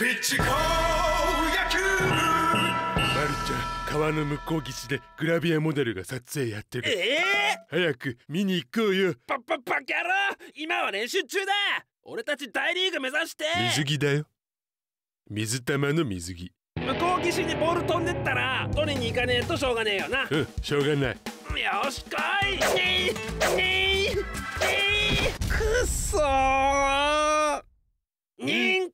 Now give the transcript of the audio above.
ピッチコー野球まるちゃん川の向こう岸でグラビアモデルが撮影やってる。ええ早く見に行こうよ。パパパキャロ今は練習中だ！俺たち大リーグ目指して！水着だよ。水玉の水着。向こう岸にボール飛んでったら取りに行かねえとしょうがねえよな。うんしょうがない。よし来い！ねえねえねえくっそー！認